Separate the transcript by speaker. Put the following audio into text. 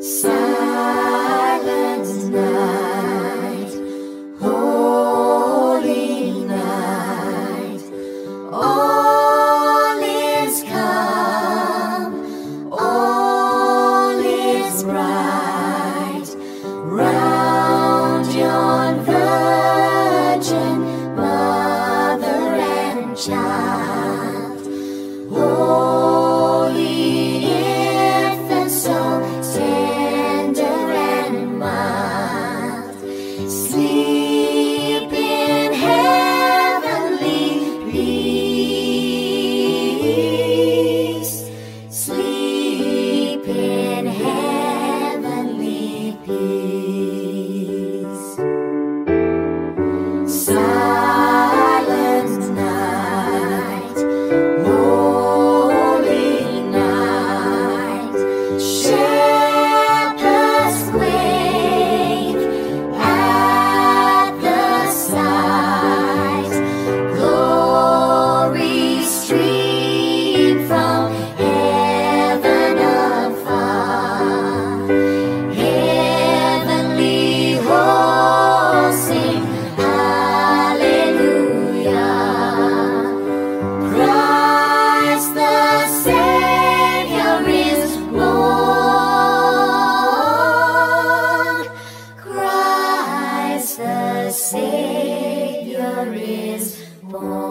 Speaker 1: Sun. Sleep Savior is born.